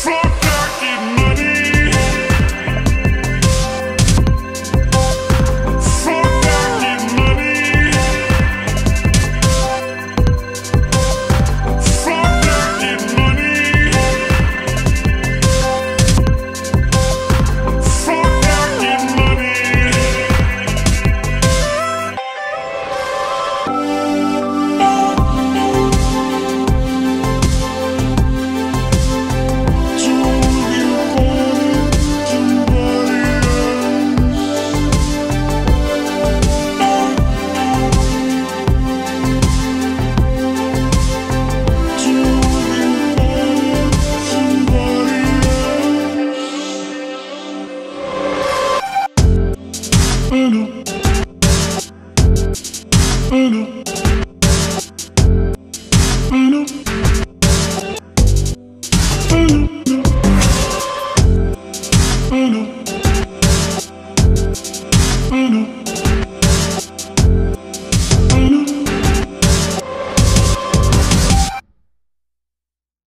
fuck Bueno.